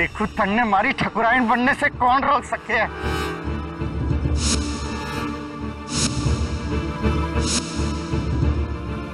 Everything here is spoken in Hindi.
देखू तन्ने मारी ठकुराइन बनने से कौन रोक सके?